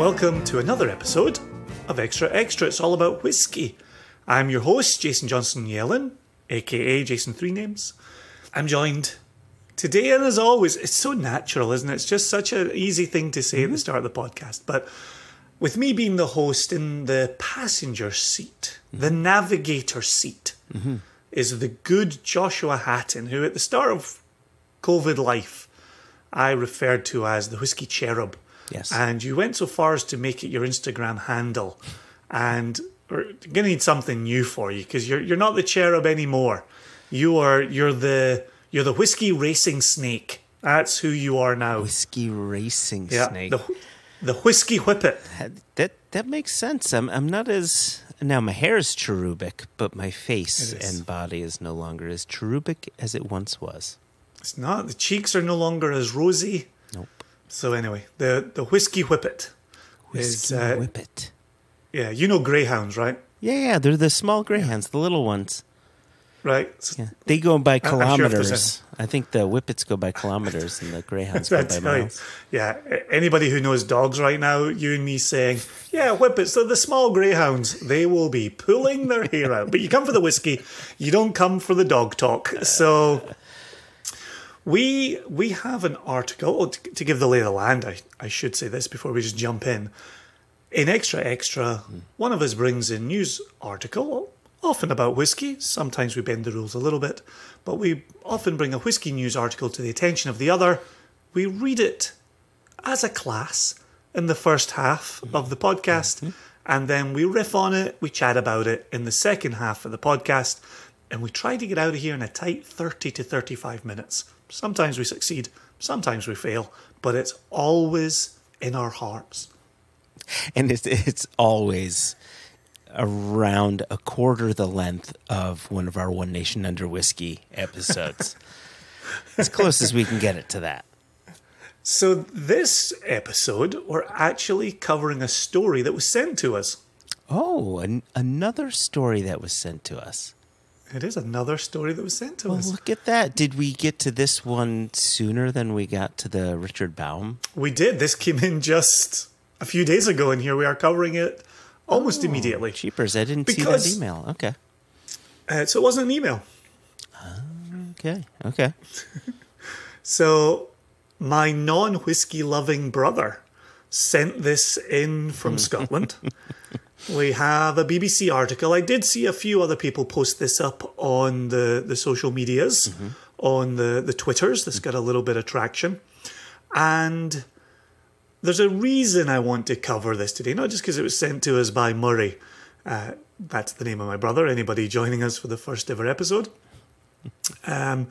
welcome to another episode of Extra Extra. It's all about whiskey. I'm your host, Jason Johnstone-Yellin, aka Jason Three Names. I'm joined today, and as always, it's so natural, isn't it? It's just such an easy thing to say at the mm-hmm. start of the podcast. But with me being the host in the passenger seat, the mm-hmm. navigator seat, mm-hmm. is the good Joshua Hatton, who at the start of COVID life, I referred to as the whiskey cherub. Yes. And you went so far as to make it your Instagram handle. And we're going to need something new for you because you're you're not the cherub anymore. You are you're the you're the whiskey racing snake. That's who you are now. Whiskey racing yeah, snake. the the whiskey whippet. that that makes sense. I'm I'm not as now my hair is cherubic, but my face and body is no longer as cherubic as it once was. It's not. The cheeks are no longer as rosy. So anyway, the the whiskey whippet Whiskey is uh, whippet. yeah. You know greyhounds, right? Yeah, yeah, they're the small greyhounds, the little ones. Right. Yeah. They go by I'm sure kilometers. I think the whippets go by kilometers and the greyhounds go by you, miles. yeah. Anybody who knows dogs right now, you and me saying, "Yeah, whippets, they're the small greyhounds. They will be pulling their hair out." But you come for the whiskey, you don't come for the dog talk. So we we have an article oh, to, to give the lay of the land. I I should say this before we just jump in. In extra extra, hmm. one of us brings in news article, often about whiskey. Sometimes we bend the rules a little bit, but we often bring a whiskey news article to the attention of the other. We read it as a class in the first half hmm. of the podcast, hmm. and then we riff on it, we chat about it in the second half of the podcast, and we try to get out of here in a tight 30 to 35 minutes. Sometimes we succeed, sometimes we fail, but it's always in our hearts. And it's it's always around a quarter the length of one of our One Nation Under Whiskey episodes. as close as we can get it to that. So, this episode, we're actually covering a story that was sent to us. Oh, an, another story that was sent to us. It is another story that was sent to Well, us. look at that. Did we get to this one sooner than we got to the Richard Baum? We did. This came in just a few days ago, and here we are covering it almost immediately. Cheapers. I didn't see that email. Okay. Uh, so, it wasn't an email. Okay. Okay. So, my non whiskey loving brother sent this in from Scotland. We have a BBC article. I did see a few other people post this up on the, the social medias, on the, the Twitters. This got a little bit of traction. And there's a reason I want to cover this today, not just because it was sent to us by Murray. Uh, that's the name of my brother. Anybody joining us for the first ever episode? Um,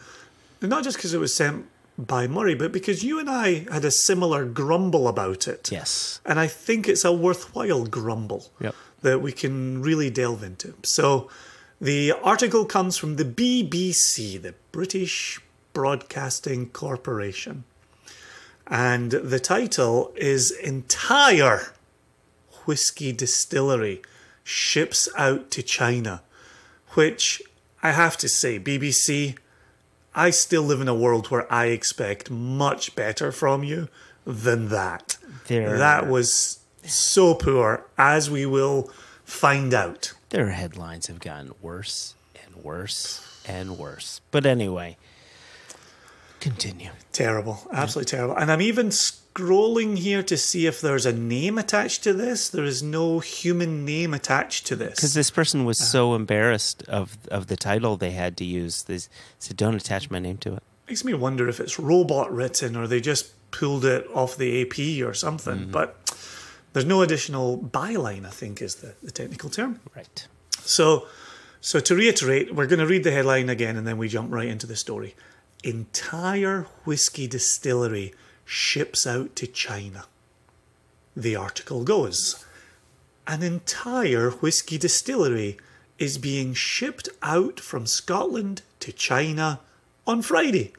not just because it was sent by Murray, but because you and I had a similar grumble about it. Yes. And I think it's a worthwhile grumble Yep. that we can really delve into. So the article comes from the BBC, the British Broadcasting Corporation. And the title is Entire Whiskey Distillery Ships Out to China, which I have to say, BBC, I still live in a world where I expect much better from you than that. There- That was so poor, as we will find out. Their headlines have gotten worse and worse and worse. But anyway, continue. Terrible, absolutely terrible. And I'm even scrolling here to see if there's a name attached to this. There is no human name attached to this. Because this. person was Uh-huh. so embarrassed of of the title they had to use. They said, "Don't attach my name to it." Makes me wonder if it's robot written or they just pulled it off the AP or something. But there's no additional byline, I think is the, the technical term. Right. So, so to reiterate, we're going to read the headline again and then we jump right into the story. Entire whiskey distillery ships out to China. The article goes An entire whiskey distillery is being shipped out from Scotland to China on Friday.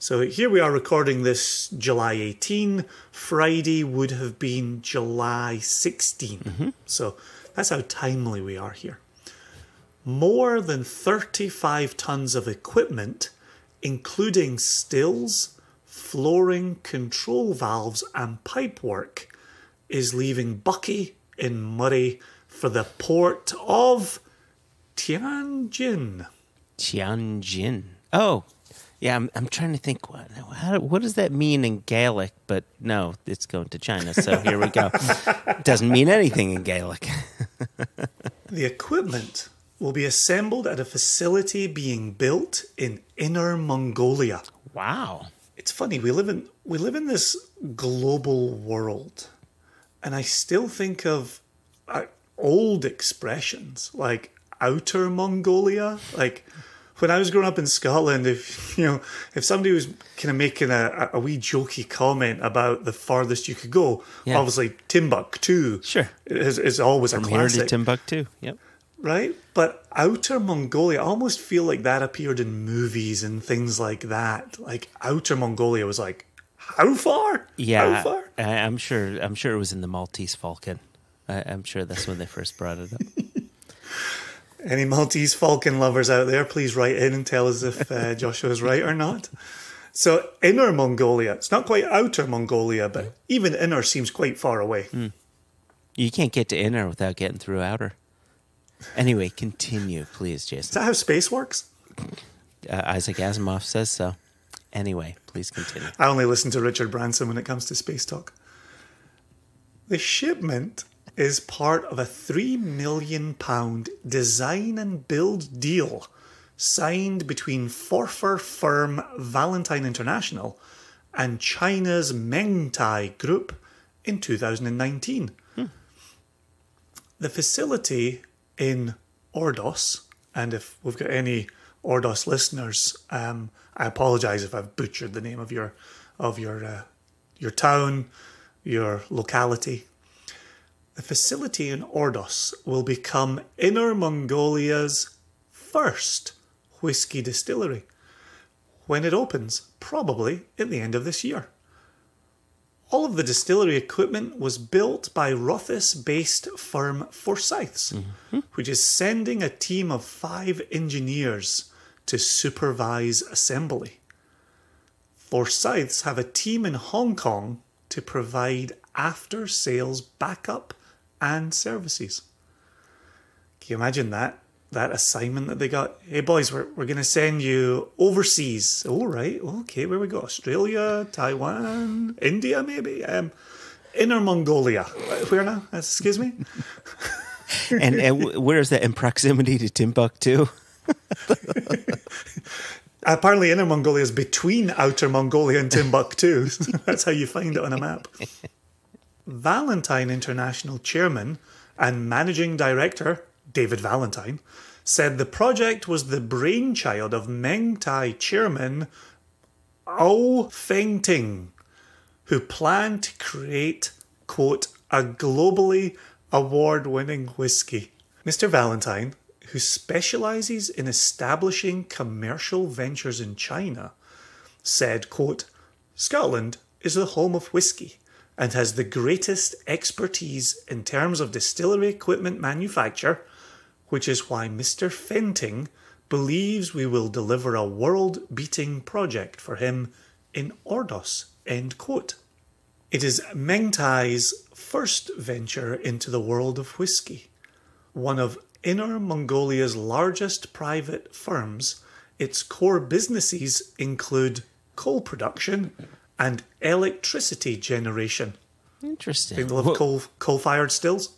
So here we are recording this July 18. Friday would have been July 16. Mm-hmm. So that's how timely we are here. More than 35 tons of equipment, including stills, flooring, control valves, and pipework, is leaving Buckie in Moray for the port of Tianjin. Tianjin. Oh, yeah. I'm, I'm trying to think. What how, what does that mean in Gaelic? But no, it's going to China. So here we go. Doesn't mean anything in Gaelic. The equipment will be assembled at a facility being built in Inner Mongolia. wow. It's funny we live in we live in this global world, and I still think of uh, old expressions like outer Mongolia. Like when I was growing up in Scotland, if you know if somebody was kind of making a, a wee jokey comment about the farthest you could go, Yeah. obviously Timbuktu Sure. is, is always a From here to Timbuktu. Yep. Right? But Outer Mongolia, I almost feel like that appeared in movies and things like that. Like Outer Mongolia was like, how far? Yeah, how far? I, I'm sure. I'm sure it was in the Maltese Falcon. I, I'm sure that's when they first brought it up. Any Maltese Falcon lovers out there, please write in and tell us if uh, Joshua is right or not. So Inner Mongolia, it's not quite Outer Mongolia, but even Inner seems quite far away. You can't get to inner without getting through outer. Anyway, continue, please, Jason. Is that how space works? Uh, Isaac Asimov says so. Anyway, please continue. I only listen to Richard Branson when it comes to space talk. The shipment is part of a £3 million design and build deal signed between Forfar firm Valentine International and China's Mengtai Group in 2019. The facility in Ordos, and if we've got any Ordos listeners, um, I apologise if I've butchered the name of your of your uh, your town, your locality. The facility in Ordos will become Inner Mongolia's first whiskey distillery when it opens, probably at the end of this year. All of the distillery equipment was built by Rothes based firm Forsyths, mm-hmm. which is sending a team of five engineers to supervise assembly. Forsyths have a team in Hong Kong to provide after sales backup and services. Can you imagine that? That assignment that they got. Hey boys, we're, we're going to send you overseas. All right, okay, where we go? Australia, Taiwan, India, maybe. Um, Inner Mongolia. Uh, Where now? Uh, Excuse me. And, and where is that in proximity to Timbuktu? Apparently, Inner Mongolia is between Outer Mongolia and Timbuktu. That's how you find it on a map. Valentine International chairman and managing director David Valentine said the project was the brainchild of Mengtai chairman Ao Fengting, who planned to create, quote, a globally award winning whiskey. Mr. Valentine, who specializes in establishing commercial ventures in China, said, quote, Scotland is the home of whiskey and has the greatest expertise in terms of distillery equipment manufacture, which is why Mr. Fengting believes we will deliver a world beating project for him in Ordos. End quote. It is Mengtai's first venture into the world of whiskey. One of Inner Mongolia's largest private firms, its core businesses include coal production and electricity generation. Interesting. People have Wha- coal coal fired stills.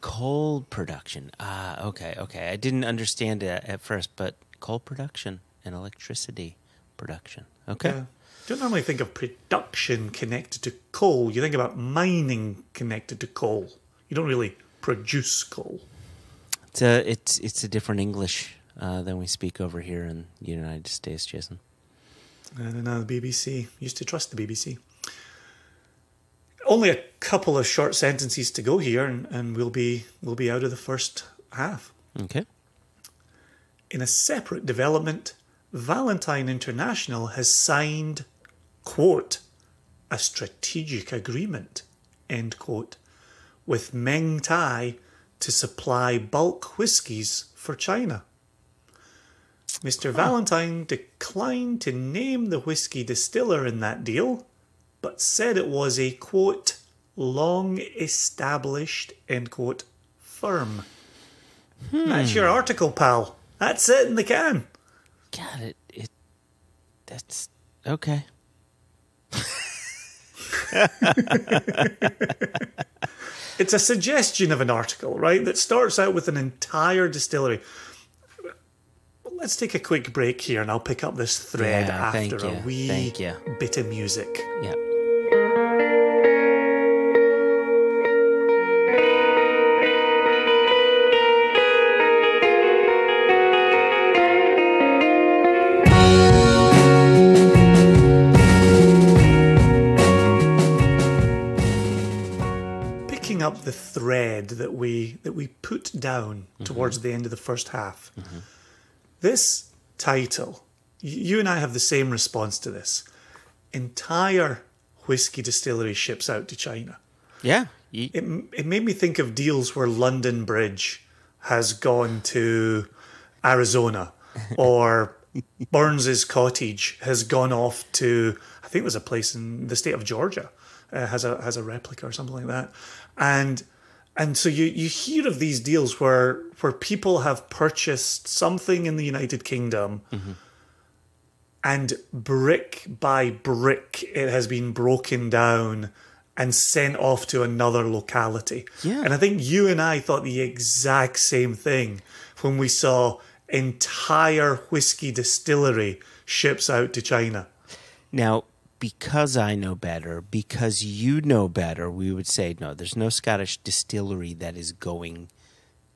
Coal production. Ah, okay, okay. I didn't understand it at first, but coal production and electricity production. Okay. Yeah. Don't normally think of production connected to coal. You think about mining connected to coal. You don't really produce coal. It's a it's it's a different English uh, than we speak over here in the United States, Jason. I don't know, the BBC. Used to trust the BBC. Only a couple of short sentences to go here and, and we'll be we'll be out of the first half. Okay. In a separate development, Valentine International has signed, quote, a strategic agreement, end quote, with Mengtai to supply bulk whiskies for China. Mr. Valentine declined to name the whiskey distiller in that deal, but said it was a, quote, long established, end quote, firm. Hmm. That's your article, pal. That's it in the can. God, it it that's okay. It's a suggestion of an article, right, that starts out with an entire distillery. Let's take a quick break here and I'll pick up this thread Yeah, after a wee bit of music. Yeah. Picking up the thread that we that we put down towards the end of the first half. This title, you and I have the same response to this. Entire whiskey distillery ships out to China. Yeah. You, it, it made me think of deals where London Bridge has gone to Arizona or Burns's cottage has gone off to I think there's a place in the state of Georgia uh, has a has a replica or something like that and and so you you hear of these deals where where people have purchased something in the United Kingdom and brick by brick it has been broken down and sent off to another locality. Yeah. And I think you and I thought the exact same thing when we saw entire whiskey distillery ships out to China. Now, because I know better, because you know better, we would say no, there's no Scottish distillery that is going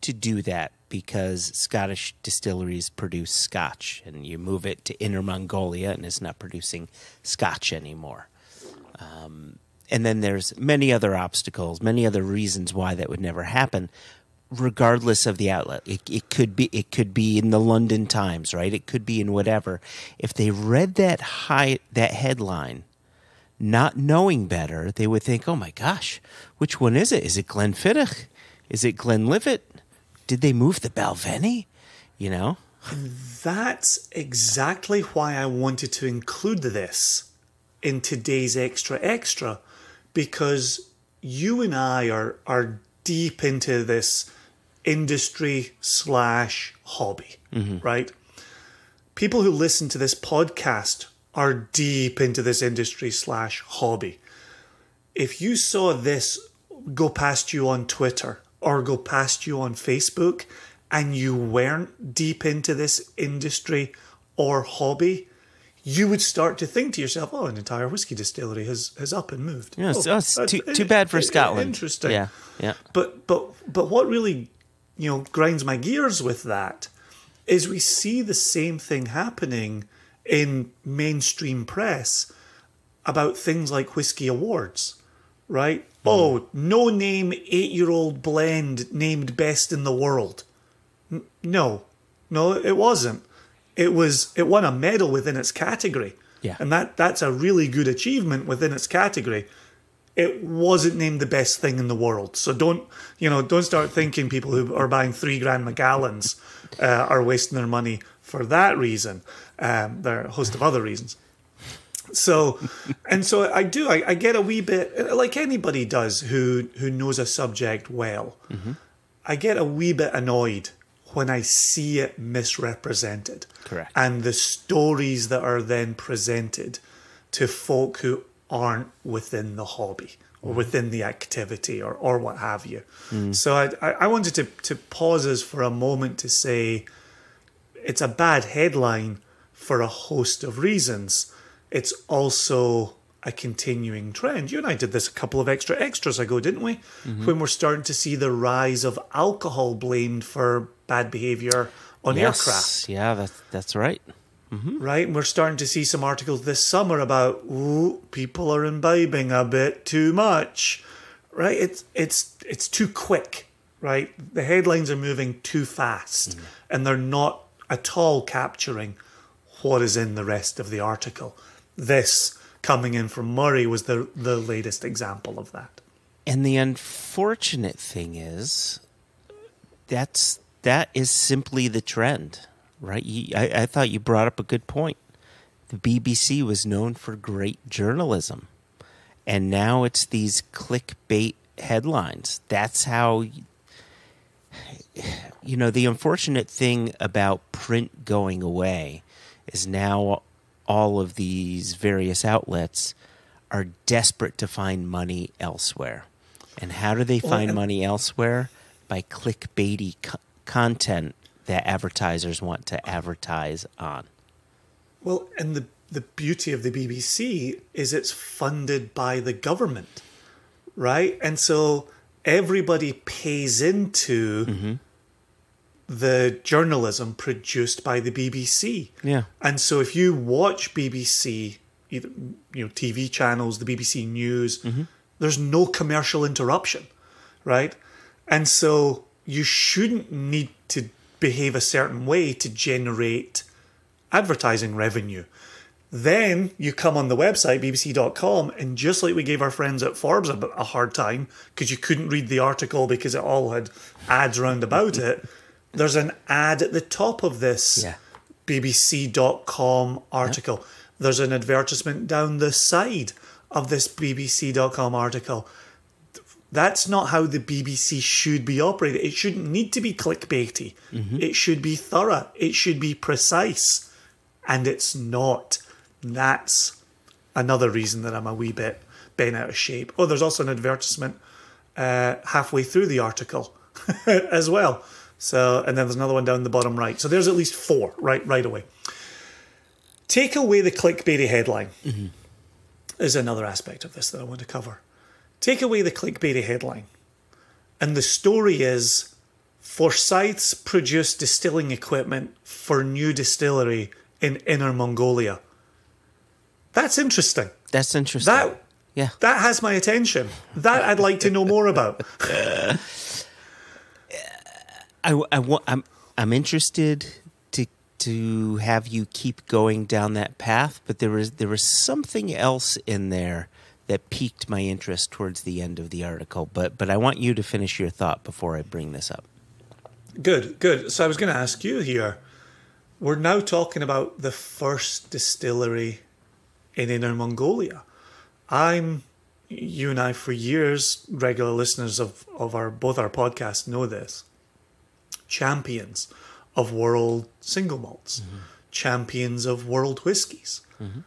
to do that because Scottish distilleries produce scotch and you move it to Inner Mongolia and it's not producing scotch anymore. Um, and then there's many other obstacles, many other reasons why that would never happen regardless of the outlet. It, it could be it could be in the London Times, right? It could be in whatever. If they read that high that headline, not knowing better, they would think, "Oh my gosh, which one is it? Is it Glenfiddich? Is it Glenlivet? Did they move the Balvenie?" You know? That's exactly why I wanted to include this in today's extra extra because you and I are are deep into this industry slash hobby, right? People who listen to this podcast are deep into this industry slash hobby. If you saw this go past you on Twitter or go past you on Facebook and you weren't deep into this industry or hobby, you would start to think to yourself, oh, an entire whiskey distillery has, has up and moved. Yeah, Oh, it's too, too bad for Scotland. Interesting. Yeah, yeah. But but but what really, you know, grinds my gears with that is we see the same thing happening in mainstream press about things like whiskey awards, right? Mm-hmm. Oh, no name eight year old blend named best in the world. N- no, no, it wasn't. It was it won a medal within its category. Yeah. And that that's a really good achievement within its category. It wasn't named the best thing in the world. So don't you know, don't start thinking people who are buying three grand Macallans uh, are wasting their money for that reason. Um, there are a host of other reasons. So, and so I do. I, I get a wee bit like anybody does who who knows a subject well. I get a wee bit annoyed when I see it misrepresented. Correct. And the stories that are then presented to folk who aren't within the hobby or mm. within the activity or, or what have you. Mm. So I, I wanted to, to pause us for a moment to say it's a bad headline for a host of reasons. It's also a continuing trend. You and I did this a couple of extra extras ago, didn't we? Mm-hmm. When we're starting to see the rise of alcohol blamed for bad behavior on aircraft, yeah, that's that's right. Mm-hmm. right? And we're starting to see some articles this summer about ooh, people are imbibing a bit too much, right? It's it's it's too quick, right? The headlines are moving too fast, mm. and they're not at all capturing what is in the rest of the article. This coming in from Murray was the the latest example of that. And the unfortunate thing is, that's that is simply the trend, right? You, I, I thought you brought up a good point. The BBC was known for great journalism, and now it's these clickbait headlines. That's how you know the unfortunate thing about print going away is now all of these various outlets are desperate to find money elsewhere. And how do they find and- money elsewhere? By clickbaity co- content that advertisers want to advertise on. Well, and the the beauty of the BBC is it's funded by the government, right? And so everybody pays into mm-hmm. the journalism produced by the BBC. Yeah. And so if you watch BBC, either you know TV channels, the BBC News, mm-hmm. there's no commercial interruption, right? And so you shouldn't need to behave a certain way to generate advertising revenue. Then you come on the website, bbc.com, and just like we gave our friends at Forbes a, a hard time because you couldn't read the article because it all had ads round about it, there's an ad at the top of this Yeah. bbc.com article. There's an advertisement down the side of this bbc.com article. That's not how the BBC should be operated. It shouldn't need to be clickbaity. It should be thorough. It should be precise. And it's not. That's another reason that I'm a wee bit bent out of shape. Oh, there's also an advertisement uh, halfway through the article as well. So, and then there's another one down the bottom right. So there's at least four right right away. Take away the clickbaity headline is another aspect of this that I want to cover. Take away the clickbaity headline, and the story is Forsyth's produced distilling equipment for new distillery in Inner Mongolia. That's interesting. That's interesting. That yeah. that has my attention. That I'd like to know more about. I, I want, I'm I'm interested to to have you keep going down that path, but there was there was something else in there that piqued my interest towards the end of the article. But but I want you to finish your thought before I bring this up. Good, good. So I was going to ask you here. We're now talking about the first distillery in Inner Mongolia. I'm, you and I, for years, regular listeners of, of our both our podcasts know this. Champions of world single malts, mm-hmm. champions of world whiskies. Mm-hmm.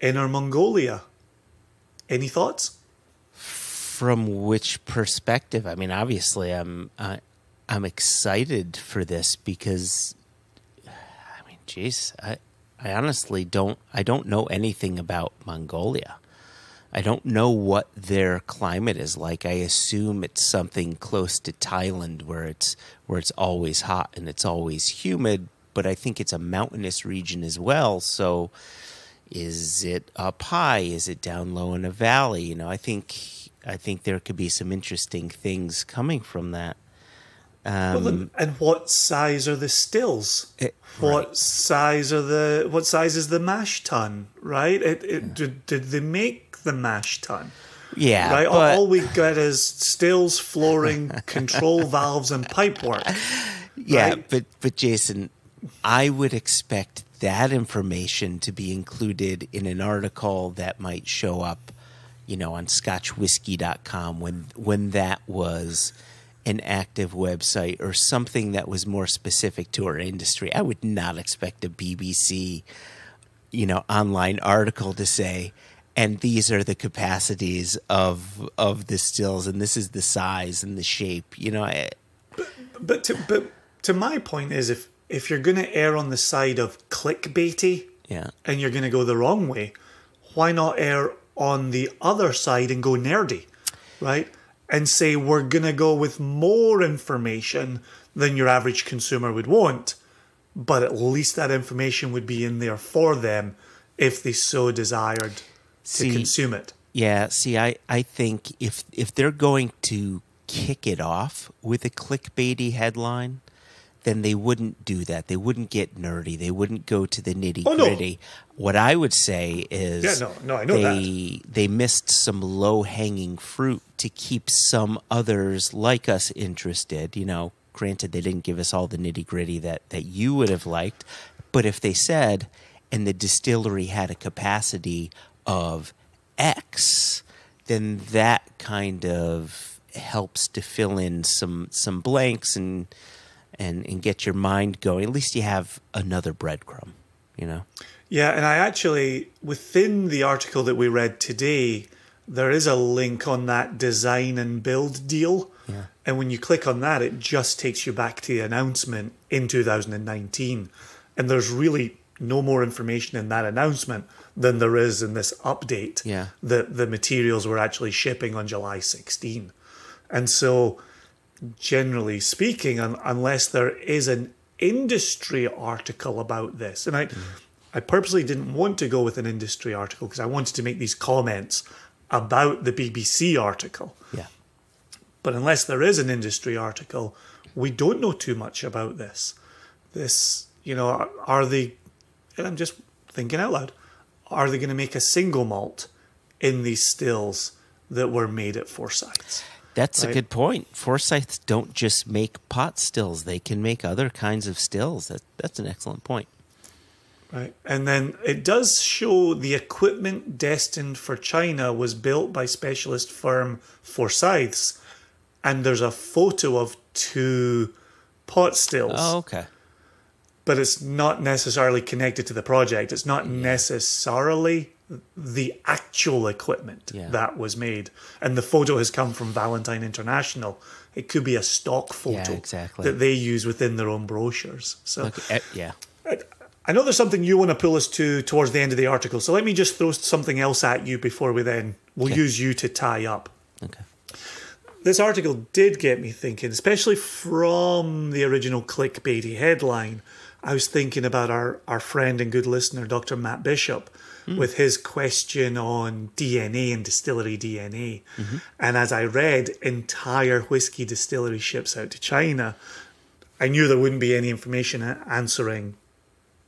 Inner Mongolia. Any thoughts? From which perspective? I mean, obviously, I'm I, I'm excited for this because, I mean, jeez, I I honestly don't I don't know anything about Mongolia. I don't know what their climate is like. I assume it's something close to Thailand, where it's where it's always hot and it's always humid. But I think it's a mountainous region as well. So, is it up high? Is it down low in a valley? You know, I think I think there could be some interesting things coming from that. Um, then- and what size are the stills? It- what size are the what size is the mash tun? Right? It, it did, did they make the mash tun? yeah, Right. All- but- All we get is stills, flooring, control valves, and pipework. Yeah, right? but but Jason, I would expect that information to be included in an article that might show up, you know, on scotchwhisky.com when when that was an active website or something that was more specific to our industry. I would not expect a BBC, you know, online article to say and these are the capacities of of the stills and this is the size and the shape. You know, I, But to, but to my point is if if you're going to err on the side of clickbaity yeah. and you're going to go the wrong way, why not err on the other side and go nerdy, right? And say we're going to go with more information than your average consumer would want, but at least that information would be in there for them if they so desired to See- consume it. Yeah, see, I, I think if if they're going to kick it off with a clickbaity headline, then they wouldn't do that. They wouldn't get nerdy. They wouldn't go to the nitty Oh, no. gritty. What I would say is, Yeah, no, no, I know they they missed some low hanging fruit to keep some others like us interested. You know, granted they didn't give us all the nitty gritty that that you would have liked, but if they said, and the distillery had a capacity of X, then that kind of helps to fill in some some blanks and and and get your mind going. At least you have another breadcrumb, you know. Yeah, and I actually within the article that we read today, there is a link on that design and build deal. Yeah. And when you click on that, it just takes you back to the announcement in 2019. And there's really no more information in that announcement than there is in this update. Yeah. The the materials were actually shipping on July 16. And so generally speaking, un- unless there is an industry article about this, and I, I purposely didn't want to go with an industry article because I wanted to make these comments about the BBC article. Yeah. But unless there is an industry article, we don't know too much about this. This, you know, are, are they, and I'm just thinking out loud, are they going to make a single malt in these stills that were made at Forsyths? That's a good point. Forsyths don't just make pot stills; they can make other kinds of stills. That that's an excellent point. Right. And then it does show the equipment destined for China was built by specialist firm Forsyths. And there's a photo of two pot stills, Oh, okay. but it's not necessarily connected to the project. It's not necessarily the actual equipment Yeah. that was made. And the photo has come from Valentine International. It could be a stock photo exactly. that they use within their own brochures. So Look, eh, yeah. I know there's something you want to pull us to towards the end of the article, so let me just throw something else at you before we then we'll Okay. use you to tie up. Okay. This article did get me thinking, especially from the original clickbaity headline. I was thinking about our, our friend and good listener, Dr. Matt Bishop, hmm. with his question on DNA and distillery DNA. Mm-hmm. And as I read entire whiskey distillery ships out to China, I knew there wouldn't be any information answering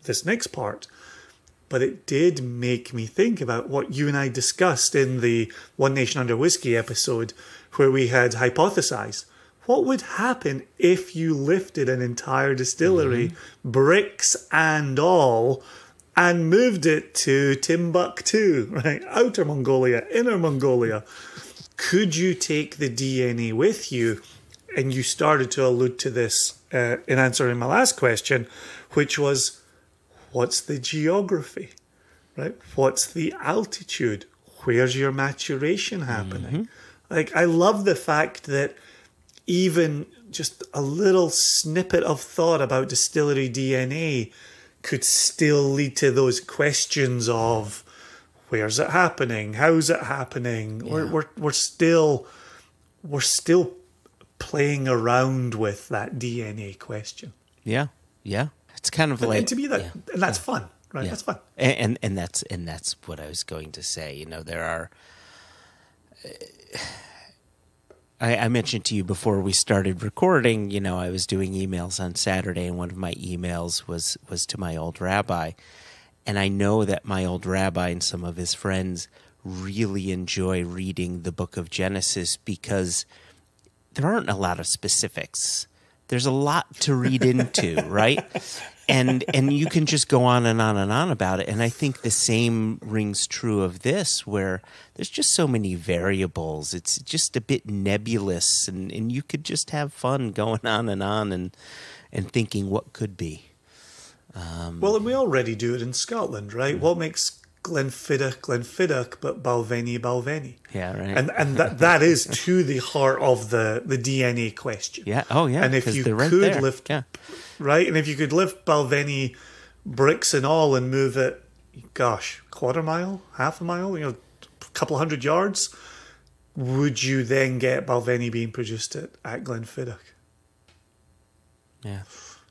this next part. But it did make me think about what you and I discussed in the One Nation Under Whiskey episode, where we had hypothesized what would happen if you lifted an entire distillery, bricks and all, and moved it to Timbuktu, right? Outer Mongolia, inner Mongolia. Could you take the DNA with you? And you started to allude to this uh, in answering my last question, which was what's the geography right what's the altitude where's your maturation happening like i love the fact that even just a little snippet of thought about distillery dna could still lead to those questions of where's it happening how's it happening we're, we're, we're still we're still playing around with that dna question Yeah. Yeah. It's kind of like and to me that yeah. and that's fun right Yeah. that's fun And, and and that's and that's what I was going to say. You know, there are. I, I mentioned to you before we started recording. You know, I was doing emails on Saturday, and one of my emails was was to my old rabbi, and I know that my old rabbi and some of his friends really enjoy reading the Book of Genesis because there aren't a lot of specifics. There's a lot to read into, right? And and you can just go on and on and on about it. And I think the same rings true of this, where there's just so many variables. It's just a bit nebulous, and, and you could just have fun going on and on and and thinking what could be. Um, well, and we already do it in Scotland, right? What makes Glenfiddich Glenfiddich but Balvenie Balvenie? Yeah, right. And and that that is to the heart of the the DNA question. yeah. Oh, yeah. And if you right could there. lift yeah. right, and if you could lift Balvenie bricks and all and move it, gosh, quarter mile, half a mile, you know, a couple hundred yards, would you then get Balvenie being produced at, at Glenfiddich? yeah.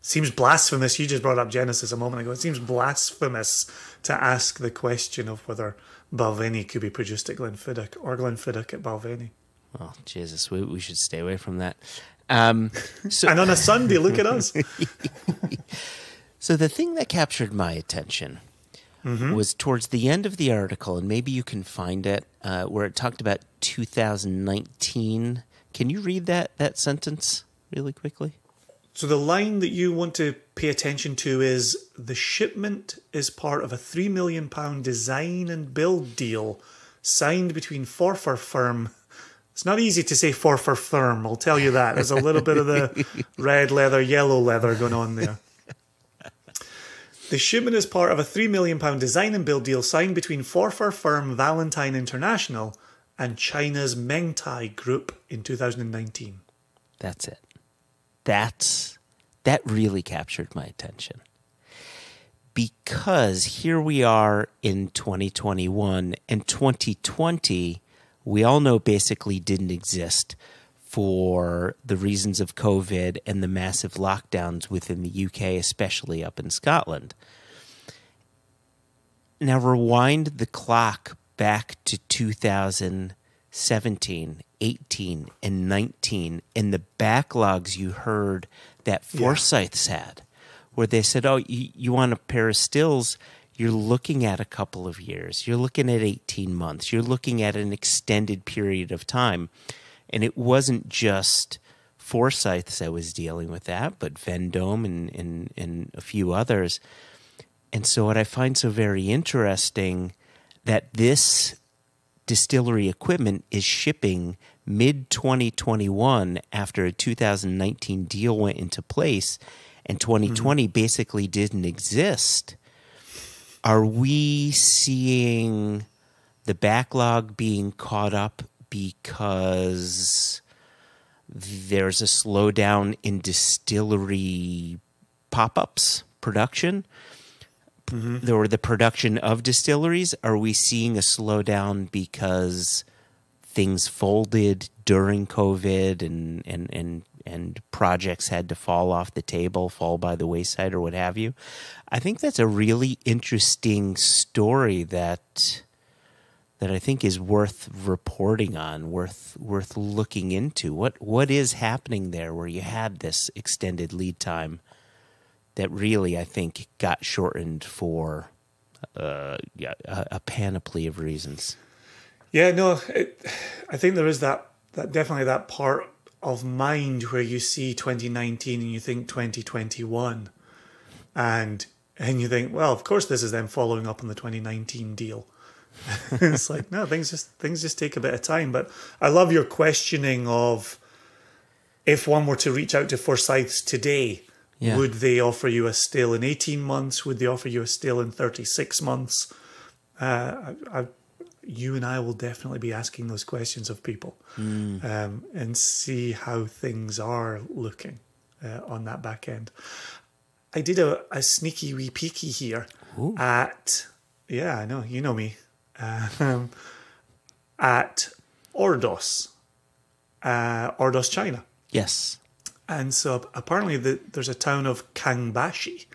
Seems blasphemous. You just brought up Genesis a moment ago. It seems blasphemous to ask the question of whether Balvenie could be produced at Glenfiddich or Glenfiddich at Balvenie. Oh, Jesus, we we should stay away from that. Um, so And on a Sunday, look at us. So the thing that captured my attention was towards the end of the article, and maybe you can find it, uh, where it talked about 2019. Can you read that that sentence really quickly? So the line that you want to pay attention to is the shipment is part of a three million pound design and build deal signed between Forfar Firm. It's not easy to say Forfar Firm, I'll tell you that. There's a little bit of the red leather, yellow leather going on there. The shipment is part of a £3 million design and build deal signed between Forfar Firm Valentine International and China's Mengtai Group in 2019. That's it. That's that really captured my attention. Because here we are in 2021 and 2020 we all know basically didn't exist for the reasons of COVID and the massive lockdowns within the UK, especially up in Scotland. Now, rewind the clock back to 2017, 18, and 19, and the backlogs you heard that Forsyths yeah. had, where they said, Oh, you, you want a pair of stills? you're looking at a couple of years. You're looking at 18 months. You're looking at an extended period of time. And it wasn't just Forsyths that was dealing with that, but Vendome and, and, and a few others. And so, what I find so very interesting that this distillery equipment is shipping mid 2021 after a 2019 deal went into place and 2020 mm-hmm. basically didn't exist are we seeing the backlog being caught up because there's a slowdown in distillery pop ups production? Mm-hmm. Or the production of distilleries? Are we seeing a slowdown because things folded during COVID and, and, and and projects had to fall off the table, fall by the wayside, or what have you. I think that's a really interesting story that that I think is worth reporting on, worth worth looking into. What what is happening there where you had this extended lead time that really I think got shortened for uh, a, a panoply of reasons. Yeah, no, it, I think there is that that definitely that part of mind where you see 2019 and you think 2021 and and you think well of course this is them following up on the 2019 deal. It's like no things just things just take a bit of time. But i love your questioning of if one were to reach out to forsyths today yeah. would they offer you a still in 18 months would they offer you a still in 36 months uh, I, I, you and I will definitely be asking those questions of people mm. um, and see how things are looking uh, on that back end. I did a, a sneaky wee peeky here Ooh. at, yeah, I know, you know me, um, at Ordos, uh, Ordos, China. Yes. And so apparently the, there's a town of Kangbashi,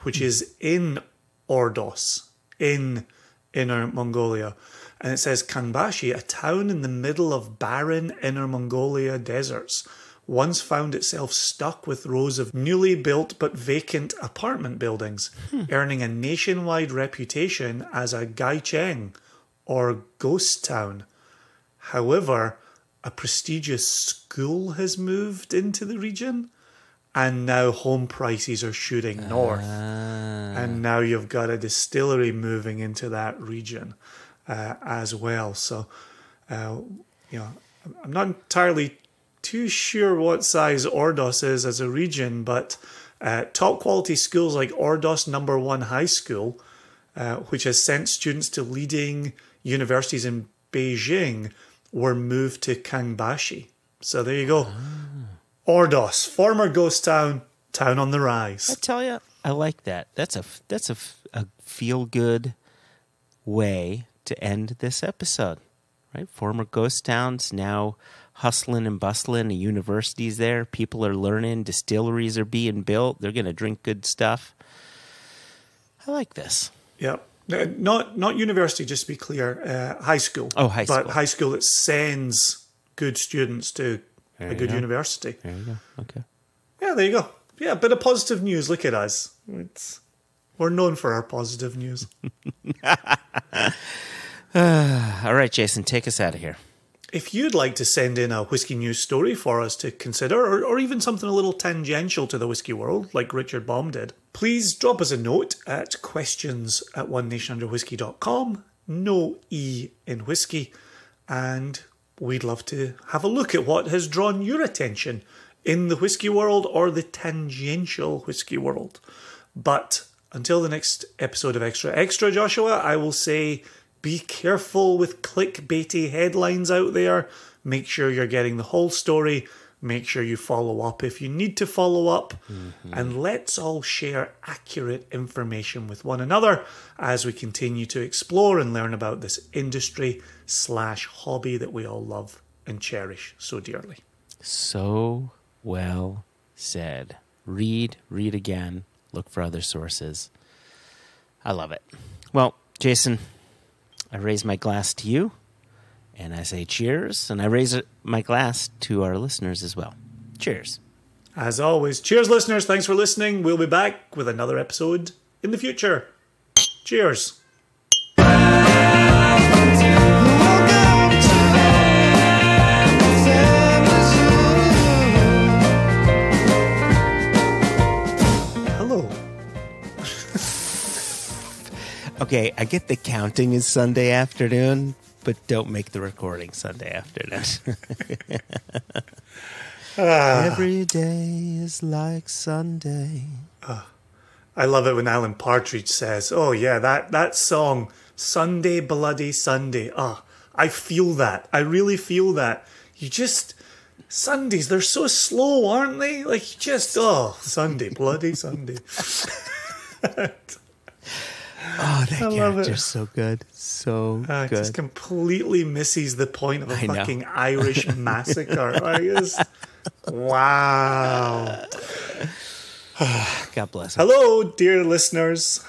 which mm. is in Ordos, in Inner Mongolia and it says Kangbashi, a town in the middle of barren Inner Mongolia deserts, once found itself stuck with rows of newly built but vacant apartment buildings, hmm. earning a nationwide reputation as a Gaicheng or ghost town. However, a prestigious school has moved into the region and now home prices are shooting north. Ah. And now you've got a distillery moving into that region uh, as well. So, uh, you know, I'm not entirely too sure what size Ordos is as a region, but uh, top quality schools like Ordos Number One High School, uh, which has sent students to leading universities in Beijing, were moved to Kangbashi. So there you go. Ah. Ordos, former ghost town, town on the rise. I tell you, I like that. That's a that's a, a feel good way to end this episode. Right, former ghost towns now hustling and bustling. A university's there. People are learning. Distilleries are being built. They're going to drink good stuff. I like this. Yeah. Not not university, just to be clear. Uh, high school. Oh, high school. But high school that sends good students to there a good go. university. There you go. Okay. Yeah, there you go. Yeah, a bit of positive news. Look at us. It's we're known for our positive news. All right, Jason, take us out of here. If you'd like to send in a whiskey news story for us to consider, or, or even something a little tangential to the whiskey world, like Richard Baum did, please drop us a note at questions at onenationunderwhisky.com. no E in whiskey. And we'd love to have a look at what has drawn your attention in the whiskey world or the tangential whiskey world. But until the next episode of Extra Extra, Joshua, I will say be careful with clickbaity headlines out there. Make sure you're getting the whole story. Make sure you follow up if you need to follow up. Mm-hmm. And let's all share accurate information with one another as we continue to explore and learn about this industry slash hobby that we all love and cherish so dearly. So well said. Read, read again, look for other sources. I love it. Well, Jason, I raise my glass to you and I say cheers, and I raise my glass to our listeners as well. Cheers. As always, cheers, listeners. Thanks for listening. We'll be back with another episode in the future. Cheers. Okay, I get the counting is Sunday afternoon, but don't make the recording Sunday afternoon. ah. Every day is like Sunday. Ah. I love it when Alan Partridge says, "Oh yeah, that that song, Sunday Bloody Sunday." Ah, I feel that. I really feel that. You just Sundays, they're so slow, aren't they? Like just oh, Sunday, bloody Sunday. Oh, that I character's so good. So uh, good. just completely misses the point of a I fucking know. Irish massacre. like, wow. God bless. Him. Hello, dear listeners.